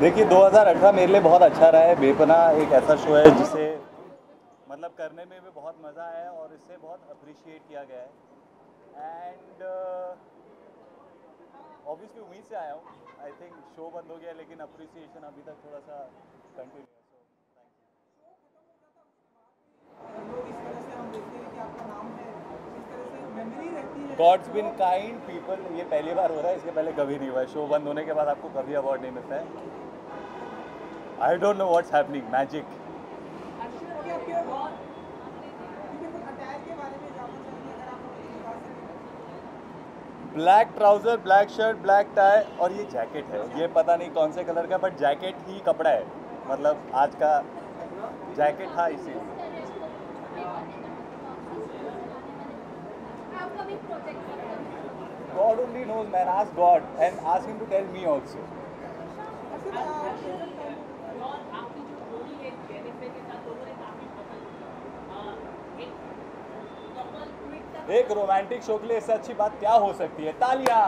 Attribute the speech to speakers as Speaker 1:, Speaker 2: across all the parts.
Speaker 1: देखिए 2018 मेरे लिए बहुत अच्छा रहा है। बेपना एक ऐसा शो है जिसे मतलब करने में भी बहुत मज़ा आया है और इससे बहुत अप्रिशिएट किया गया है। एंड ऑब्वियसली उम्मीद से आया हूँ। आई थिंक शो बंद हो गया लेकिन अप्रिसिएशन अभी तक थोड़ा सा कंटिन्यू
Speaker 2: इस इस
Speaker 1: गॉड्स बिन काइंड पीपल ये पहली बार हो रहा है, इसके पहले कभी नहीं हुआ है। शो बंद होने के बाद आपको कभी अवार्ड नहीं मिलता है।
Speaker 2: चाहेंगे अगर आप मुझे बता सकें
Speaker 1: black trouser black shirt black tie और ये जैकेट है। ये पता नहीं कौन से कलर का बट जैकेट ही कपड़ा है। मतलब आज का जैकेट था इसीलिए God only knows, man. Ask God and ask Him to tell me also. एक रोमांटिक शो के लिए इससे अच्छी बात क्या हो सकती है? तालियाँ।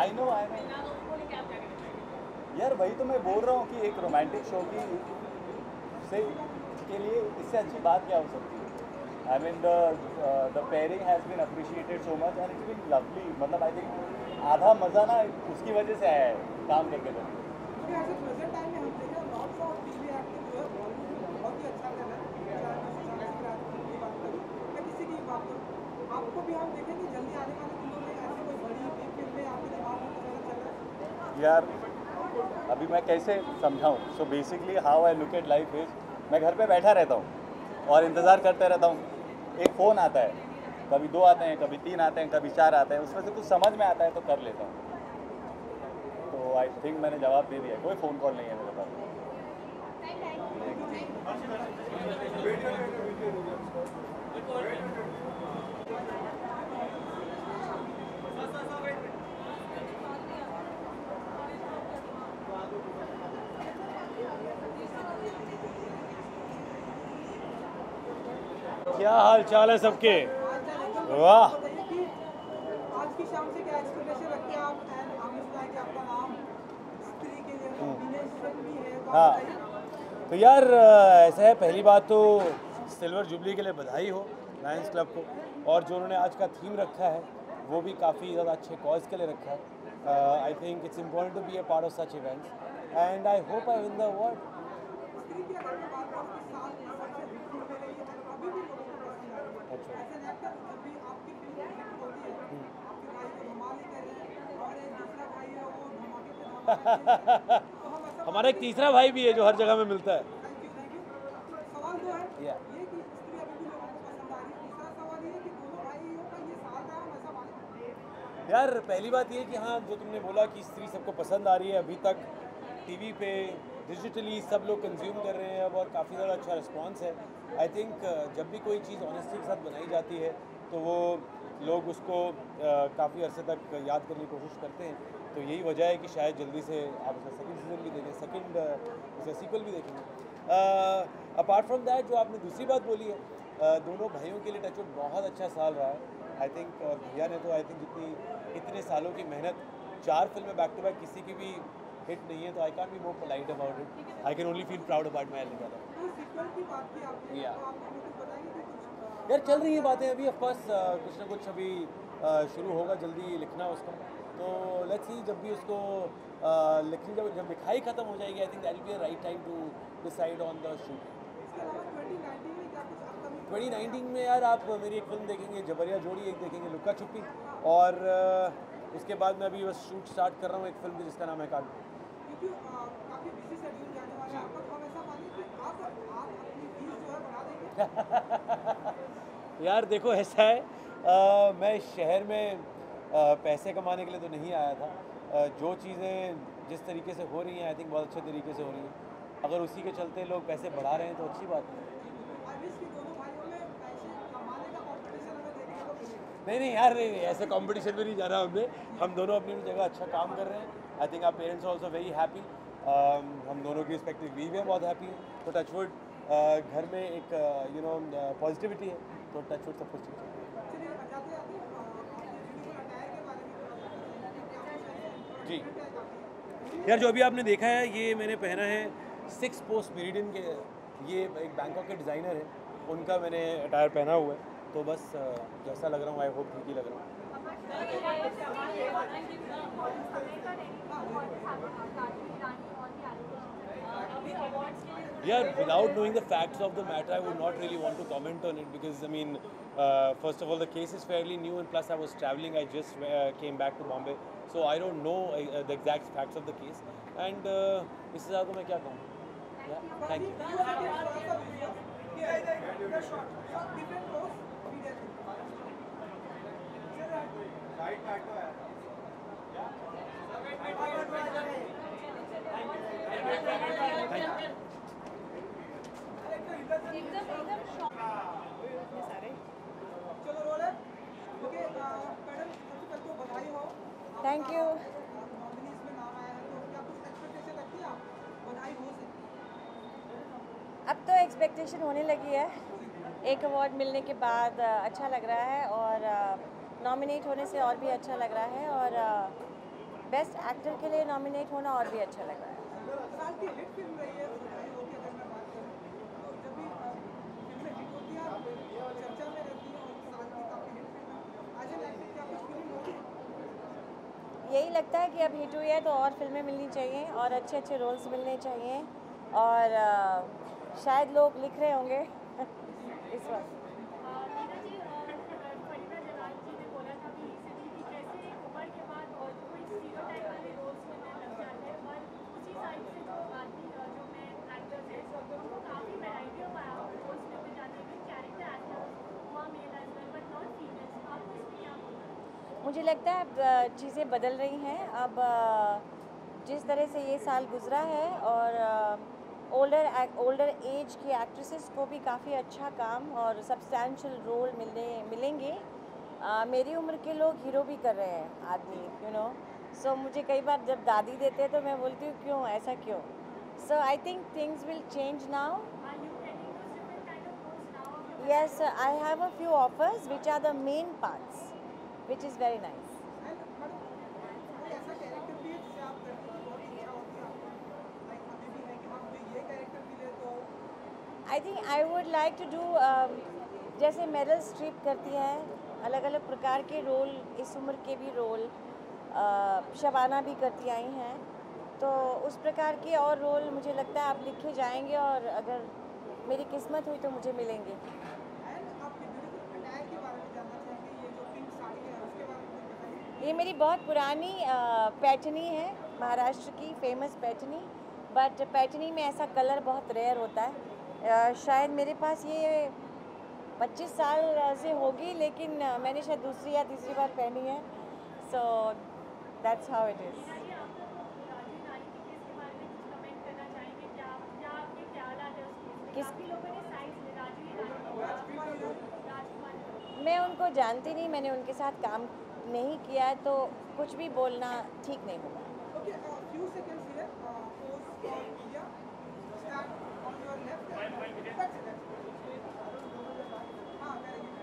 Speaker 1: आई नो आई नो यार वही तो मैं बोल रहा हूँ कि एक रोमांटिक शो की से के लिए इससे अच्छी बात क्या हो सकती है? I mean the the pairing has been appreciated so much and it's been lovely मतलब आई थिंक आधा मज़ा ना उसकी वजह से आया है काम करके तो।
Speaker 2: अच्छा
Speaker 1: यार अभी मैं कैसे समझाऊँ? So basically how I look at life is मैं घर पे बैठा रहता हूँ और इंतज़ार करते रहता हूँ। एक फ़ोन आता है। कभी दो आते हैं, कभी तीन आते हैं, कभी चार आते हैं, उसमें से कुछ समझ में आता है तो कर लेता हूँ। तो आई थिंक मैंने जवाब दे दिया कोई फ़ोन कॉल नहीं है मेरे पास।
Speaker 3: क्या हाल चाल है सबके? वाह।
Speaker 2: आज की शाम से क्या एक्सपेक्टेशन रखते हैं आप? एंड सुना है आपका नाम स्त्री के लिए नॉमिनेशन भी है तो
Speaker 3: हाँ। तो यार ऐसा है पहली बात तो सिल्वर जुबली के लिए बधाई हो लायंस क्लब को। और जो उन्होंने आज का थीम रखा है वो भी काफ़ी ज़्यादा अच्छे कॉज के लिए रखा है।
Speaker 2: I think it's important to be a part of such events and I hope I win the award Stree
Speaker 3: हमारा एक तीसरा भाई भी है जो हर जगह में मिलता है। यार पहली बात ये कि हाँ जो तुमने बोला कि स्त्री सबको पसंद आ रही है अभी तक टीवी पे डिजिटली सब लोग कंज्यूम कर रहे हैं अब और काफ़ी ज़्यादा अच्छा रिस्पांस है। आई थिंक जब भी कोई चीज़ ऑनेस्टी के साथ बनाई जाती है तो वो लोग उसको काफ़ी अरसे तक याद करने की कोशिश करते हैं। तो यही वजह है कि शायद जल्दी से आप उसका सेकंड सीज़न भी देखें सेकंड उसका सीक्वल भी देखेंगे। अपार्ट फ्रॉम दैट जो आपने दूसरी बात बोली है uh, दोनों भाइयों के लिए टचवुड बहुत अच्छा साल रहा है। आई थिंक और भैया ने तो आई थिंक जितनी इतने सालों की मेहनत चार फ़िल्में बैक टू बैक किसी की भी हिट नहीं है तो I can be more polite about it I can only feel proud about my Elika यार चल रही है बातें अभी ऑफकोर्स कुछ ना कुछ अभी uh, शुरू होगा जल्दी लिखना उसका। तो लेट्स सी जब भी उसको लिखनी जब जब लिखाई ख़त्म हो जाएगी I think that be a right time to decide on the
Speaker 2: shoot अलावा 2019 में क्या कुछ अपकमिंग
Speaker 3: 2019 में यार आप मेरी एक फ़िल्म देखेंगे जबरिया जोड़ी एक देखेंगे लुक्का छुपी। और उसके बाद मैं अभी बस शूट स्टार्ट कर रहा हूँ एक फ़िल्म जिसका नाम है कांटू यार देखो ऐसा है अ, मैं शहर में पैसे कमाने के लिए तो नहीं आया था। जो चीज़ें जिस तरीके से हो रही हैं आई थिंक बहुत अच्छे तरीके से हो रही हैं। अगर उसी के चलते लोग पैसे बढ़ा रहे हैं तो अच्छी बात है। नहीं नहीं यार, नहीं नहीं, ऐसे कंपटीशन में नहीं जा रहा हमने। हम दोनों अपनी अपनी जगह अच्छा काम कर रहे हैं। I think our parents also very happy हम दोनों की रिस्पेक्टिव वी भी बहुत हैप्पी हैं। तो टचवुड घर में एक यू नो पॉजिटिविटी है। तो टचवुड सब कुछ ठीक है
Speaker 2: चलिए जाते जाते अ, आपने beautiful attire के बारे में थोड़ा बताना चाहेंगे कि क्या
Speaker 3: जी। यार, जो अभी आपने देखा है, ये मैंने पहना है सिक्स पोस्ट मेरीडियन के, ये एक बैंकॉक के डिज़ाइनर है। उनका मैंने अटायर पहना हुआ है। तो बस जैसा लग रहा हूँ आई होप ठीक ही लग रहा हूँ। यार without knowing the facts of the matter I would not really want to comment on it because I mean first of all the case is fairly new and plus I was travelling I just came back to Bombay so I don't know uh, the exact facts of the case. And uh, इससे ज़्यादा मैं क्या कहूँ? Yeah, thank you.
Speaker 2: चलो role है okay हो से
Speaker 4: अब तो एक्सपेक्टेशन होने लगी है। एक अवार्ड मिलने के बाद अच्छा लग रहा है और नॉमिनेट होने से और भी अच्छा लग रहा है और बेस्ट एक्टर के लिए नॉमिनेट होना और भी अच्छा लग रहा है।
Speaker 2: तो चर्चा में रहती हैं और साल की काफ़ी हिट फ़िल्म आज क्या कुछ होगी
Speaker 4: यही लगता है कि अब हिट हुई है तो और फ़िल्में मिलनी चाहिए और अच्छे अच्छे रोल्स मिलने चाहिए और शायद लोग लिख रहे होंगे इस वक्त
Speaker 5: मीना जी और फरीदा जलाल जी ने बोला था कि सिद्धि की कैसे एक उम्र के बाद और कोई स्टीरियोटाइप वाले रोल्स में मैं लग जाता है और उसी साइड से जो आदमी अ, जो मैं एक्टर्स हैं सब उनको काफ़ी वैरायटी ऑफ़ रोल्स मिलते जाते हैं कैरेक्टर एक्टर्स हुआ male as well but not females आपको इसमें क्या बोलना है
Speaker 4: मुझे लगता है चीज़ें बदल रही हैं। अब जिस तरह से ये साल गुजरा है और ओल्डर ओल्डर एज की एक्ट्रेसेस को भी काफ़ी अच्छा काम और सब्सटैंशियल रोल मिलने मिलेंगे। अ, मेरी उम्र के लोग हीरो भी कर रहे हैं आदमी यू नो सो मुझे कई बार जब दादी देते हैं तो मैं बोलती हूँ क्यों? ऐसा क्यों? So I think things will change now
Speaker 5: are you getting those different kind of roles now.
Speaker 4: Yes i have a few offers which are the main parts.
Speaker 2: ये कैरेक्टर मिले तो
Speaker 4: I think I would like to do जैसे Meryl strip करती है अलग अलग प्रकार के रोल इस उम्र के भी रोल शबाना भी करती आई हैं। तो उस प्रकार के और रोल मुझे लगता है आप लिखे जाएँगे और अगर मेरी किस्मत हुई तो मुझे मिलेंगे
Speaker 2: एंड आपके ब्यूटीफुल अटायर के बारे में जानना चाहेंगे ये जो पिंक साड़ी है उसके बारे में कुछ बताइए
Speaker 4: ये मेरी बहुत पुरानी पैटनी है महाराष्ट्र की फ़ेमस पैटनी बट पैटनी में ऐसा कलर बहुत रेयर होता है। शायद मेरे पास ये 25 साल से होगी लेकिन मैंने शायद दूसरी या तीसरी बार पहनी है। So that's how it is
Speaker 5: आइए आप राजू नारी के केस के बारे में कुछ कमेंट करना चाहेंगे? क्या क्या आपके ख्याल है उस केस में
Speaker 4: किस-
Speaker 5: काफ़ी लोगों ने साइज़ ले राजू ये राजकुमार
Speaker 4: मैं उनको जानती नहीं मैंने उनके साथ काम नहीं किया है तो कुछ भी बोलना ठीक नहीं होगा।
Speaker 2: Okay, a few seconds here. Uh, pose for India. Stand on your left. That's it. That's it. हाँ, very good.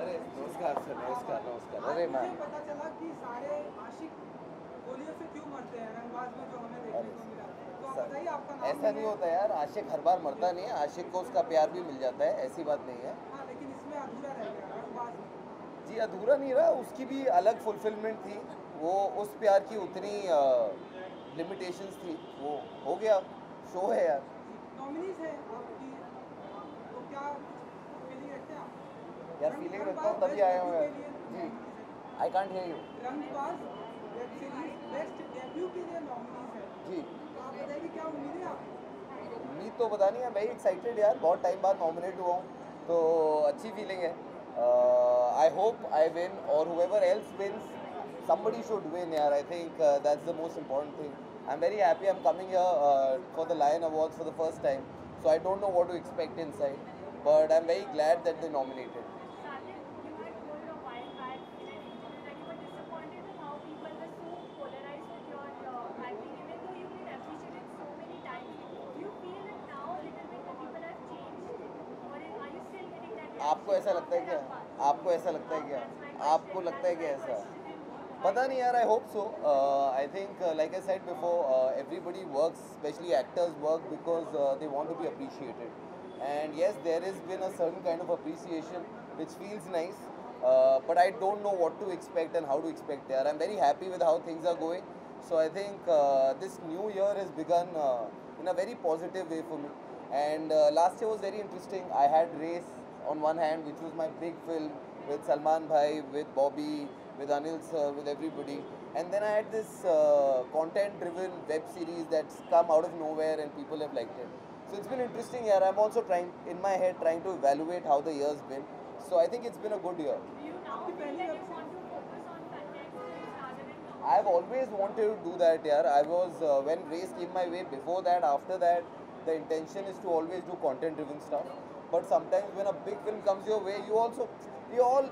Speaker 6: अरे नमस्कार नमस्कार नमस्कार। अरे
Speaker 2: पता चला कि सारे आशिक पोलियो से क्यों मरते हैं? रंगबाज में जो हमें देखने को मिला। तो आप आपका नाम
Speaker 6: ऐसा नहीं होता यार आशिक हर बार मरता नहीं है आशिक को उसका प्यार भी मिल जाता है ऐसी बात नहीं है।
Speaker 2: हाँ लेकिन इसमें अधूरा रह गया रंगबाज
Speaker 6: जी अधूरा नहीं रहा उसकी भी अलग फुलफिलमेंट थी। वो उस प्यार की उतनी लिमिटेशंस थी। वो हो गया शो है यार।
Speaker 2: नॉमिनीज है आपकी। तो क्या फीलिंग रखते हैं आप
Speaker 6: यार फीलिंग रखता हूँ तभी आया हूँ यार। जी। आई कॉन्ट हेयर यू जी।
Speaker 2: उम्मीद
Speaker 6: तो बतानी है वेरी एक्साइटेड यार बहुत टाइम बाद नॉमिनेट हुआ हूँ तो अच्छी फीलिंग है। आई होप आई विन और whoever else wins somebody should win यार I think that's the most important thing I am very happy I am coming for the Lions awards for the first time so I don't know what to expect inside but I am very glad that they nominated ऐसा लगता है क्या? आपको ऐसा लगता है क्या? आपको लगता है क्या ऐसा? पता नहीं यार I hope so I think like I said before everybody work specially actors work because they want to be appreciated and yes there is been a kind of appreciation which feels nice but I don't know what to expect and how to expect are I am very happy with how things are going so I think this new year is begun in a very positive way for me and last year was very interesting I had race on one hand which was my big film with salman bhai with bobby with anil sir with everybody and then i had this uh, content driven web series that's come out of nowhere and people have liked it so it's been interesting year. I'm also trying in my head trying to evaluate how the year's been. So I think it's been a good year. I've always wanted to do that, yeah. I was uh, when race came my way. Before that, after that, the intention is to always do content-driven stuff. But sometimes when a big film comes your way you also you all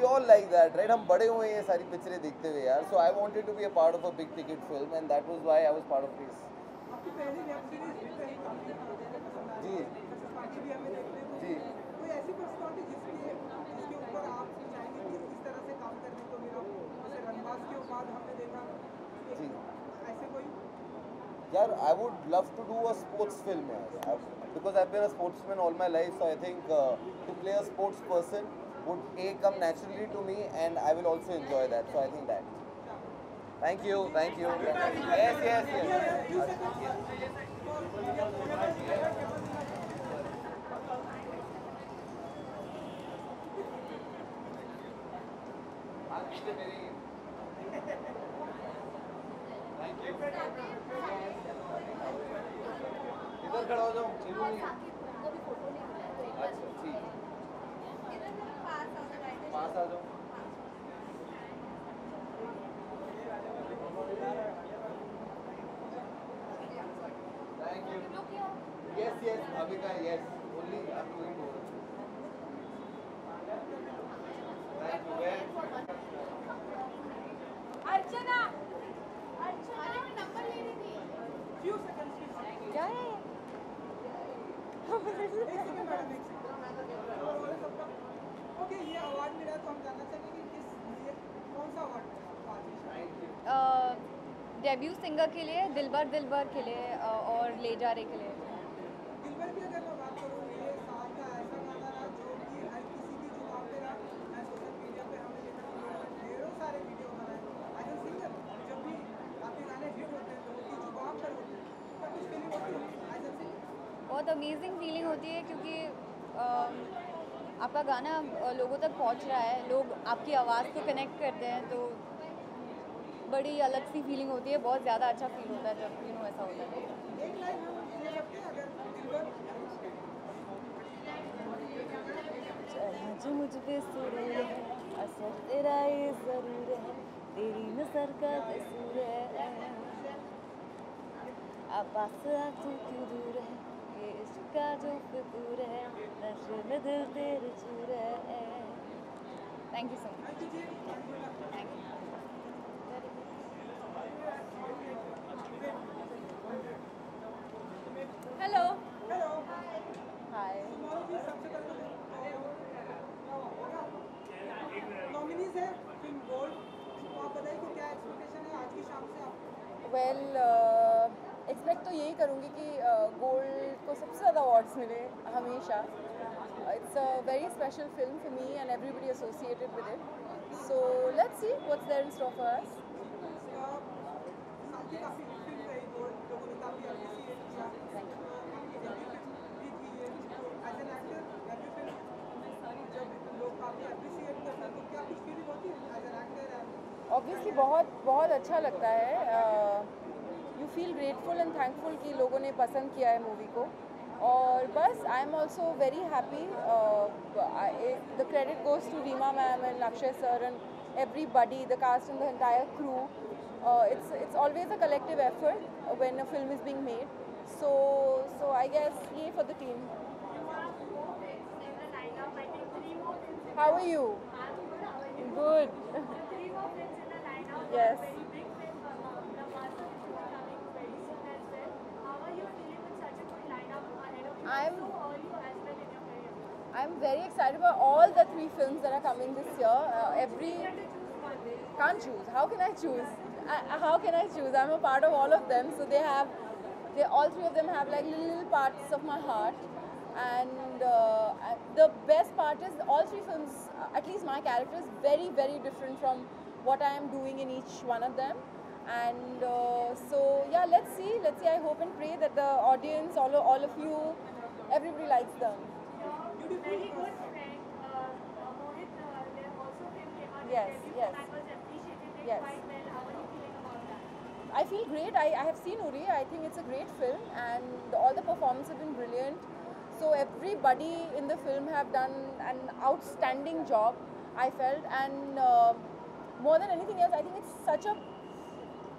Speaker 6: you all like that right हम बड़े हुए ये सारी पिक्चरें देखते हुए यार। So I wanted to be a part of a big ticket film and that was why I was part of
Speaker 2: this
Speaker 6: जी। जी यार I would love to do a sports film यार। because I've been a sportsman all my life. So I think uh, to play a sports person would A, come naturally to me and I will also enjoy that. So I think that. Thank you, thank you. Yes, yes, yes. Thank you. अच्छा ठीक पास आ जाओ Thank you. Yes, yes, Bhavika, yes. Only I'm going to. Thank you. Where?
Speaker 5: Archana Archana number ले रही थी
Speaker 2: few seconds की एक
Speaker 4: क्या है
Speaker 2: सेकंड मैडम एक सेकंड ओके ये अवार्ड मिला तो हम जानना चाहेंगे कि किस लिए कौन सा अवार्ड
Speaker 7: डेब्यू सिंगर के लिए दिलबर दिलबर के लिए और ले जा रहे के लिए
Speaker 2: दिलबर की अगर मैं बात करूँ ये साल का ऐसा गाना रहा जो कि हर किसी की ज़ुबान पे रहा मैं सोशल मीडिया पे हमने देखा कि लोगों ने ढेरों सारे वीडियो बनाए एज ए सिंगर जब भी आपके गाने हिट होते हैं लोगों की ज़ुबान पर होते हैं क्या कुछ फीलिंग होती है एज ए सिंगर
Speaker 7: बहुत अमेजिंग फीलिंग होती है क्योंकि अम, आपका गाना लोगों तक पहुँच रहा है, लोग आपकी आवाज़ को कनेक्ट करते हैं तो बड़ी अलग सी फीलिंग होती है, बहुत ज़्यादा अच्छा फील होता है जब यू नो ऐसा होता है।
Speaker 4: मुझ पे असर तेरा ये ज़रूर है, तेरी नज़र का कसूर है। अब पास आ तू क्यों दूर है? ये इश्क का जो फितूर है नशे में दिल तेरे चूर है।
Speaker 7: Thank you so
Speaker 2: much
Speaker 4: thank
Speaker 2: you hello hello hi nominees है फ़िल्म गोल्ड आप बताइए कि क्या एक्सपेक्टेशन है आज की शाम से आपको
Speaker 8: वेल एक्सपेक्ट तो यही करूँगी कि ज़्यादा अवार्ड्स मिले, हमेशा।
Speaker 2: It's a very special film for me and everybody associated with it so let's see what's there in store for us
Speaker 8: obviously बहुत बहुत अच्छा लगता है। You feel grateful and thankful कि लोगों ने पसंद किया है मूवी को। और बस I am also very happy the credit goes to Reema ma'am and Akshay sir and everybody the cast and the entire crew it's it's always a collective effort when a film is being made so so i guess yay for the team how are you good yes I'm I'm very excited about all the three films that are coming this year. Uh, every can't choose. How can I choose? I, how can I choose? I'm a part of all of them, so they have, they all three of them have like little, little parts of my heart. And uh, the best part is all three films, uh, at least my character is very, very different from what I am doing in each one of them. And uh, so yeah, let's see. Let's see. I hope and pray that the audience, all all of you, everybody likes them.
Speaker 5: Very good friend, uh, Mohit, uh, there also came out
Speaker 8: Yes,
Speaker 5: interview
Speaker 8: yes.
Speaker 5: and was appreciated
Speaker 8: Yes.
Speaker 5: quite well. How are you feeling about that?
Speaker 8: I feel great. I, I have seen Uri. I think it's a great film, and all the performances have been brilliant. So everybody in the film have done an outstanding job. I felt, and uh, more than anything else, I think it's such a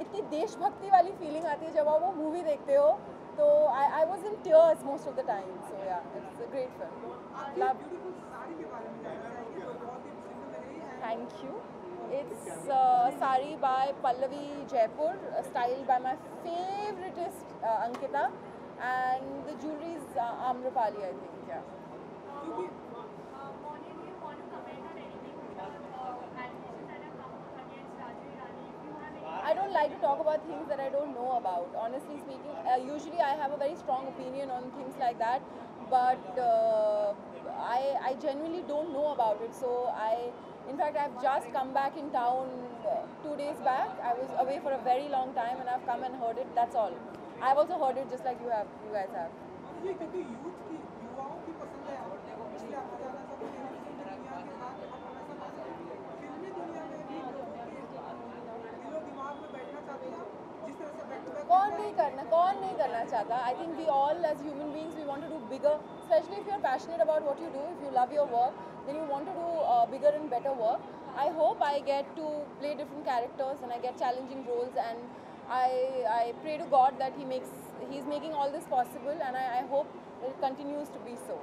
Speaker 8: इतनी देशभक्ति वाली feeling आती है जब आप वो movie देखते हो so I,
Speaker 2: I was in tears most of the time. So yeah, it's a great film.
Speaker 8: Thank you. It's uh, Sari by Pallavi Jaipur, styled by my favoriteist uh, Ankita. And the jewelry is uh, Amrapali, I think. Yeah. Like to talk about things that I don't know about. Honestly speaking, uh, usually I have a very strong opinion on things like that, but uh, I I genuinely don't know about it. So I, in fact, I've just come back in town uh, two days back. I was away for a very long time, and I've come and heard it. That's all. I've also heard it just like you have, you guys have. कौन नहीं करना कौन नहीं करना चाहता। I think we all as human beings we want to do bigger specially if you are passionate about what you do if you love your work then you want to do bigger and better work I hope I get to play different characters and I get challenging roles and I, I pray to God that He makes He's making all this possible, and I, I hope it continues to be so.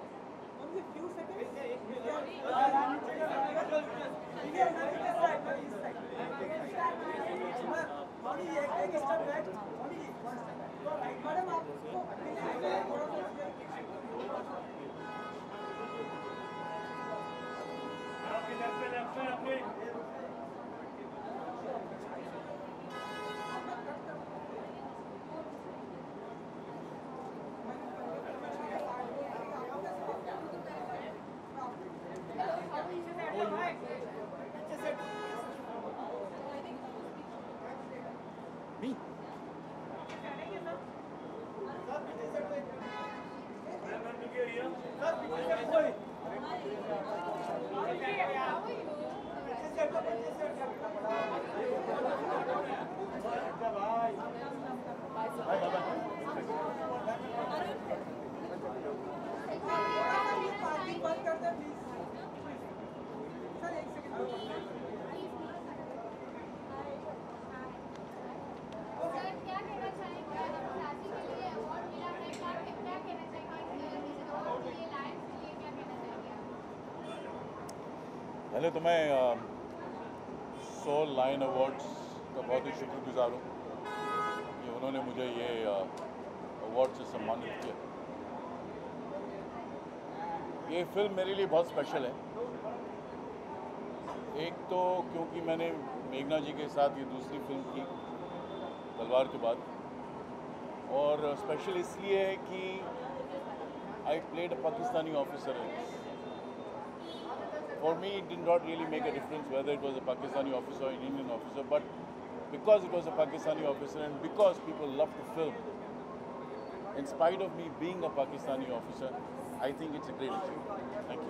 Speaker 2: Only few seconds madam आपको थोड़ा सा parking बंद कर दे please sir एक second
Speaker 9: sir क्या कहना चाहेंगे राशि के लिए अवार्ड मिला है क्या क्या कहना चाहेंगे इस अवार्ड के लिए लायंस के लिए क्या कहना चाहेंगे आप
Speaker 10: पहले तो मैं सो लाइन अवार्ड्स का बहुत ही शुक्रगुजार हूँ कि उन्होंने मुझे ये अवार्ड से सम्मानित किया। ये फ़िल्म मेरे लिए बहुत स्पेशल है। एक तो क्योंकि मैंने मेघना जी के साथ ये दूसरी फ़िल्म की, तलवार के बाद। और स्पेशल इसलिए है कि I played Pakistani officer this For me, it did not really make a difference whether it was a Pakistani officer or an Indian officer, but because it was a Pakistani officer and because people love the film, in spite of me being a Pakistani officer, I think it's a great achievement. Thank you.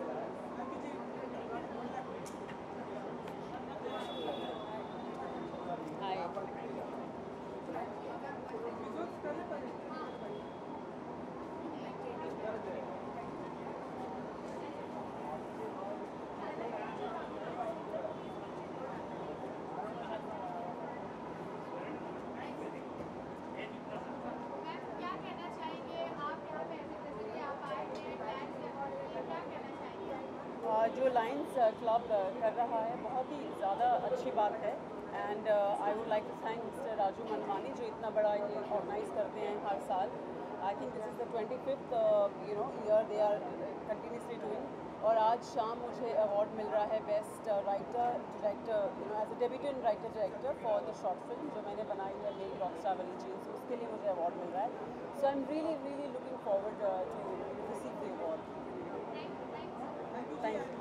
Speaker 11: जो lines club कर रहा है, बहुत ही ज़्यादा अच्छी बात है। And I would like to thank mister Raju Manwani जो इतना बड़ा ये ऑर्गेनाइज करते हैं हर साल। I think this is the twenty fifth you know year they are continuously doing और आज शाम मुझे अवार्ड मिल रहा है best writer director you know as a debutante writer director for the short film जो मैंने बनाई है मेरी रॉक स्टार वाली चीज़ उसके लिए मुझे अवार्ड मिल रहा है। So I am really really looking forward to receive the award thank C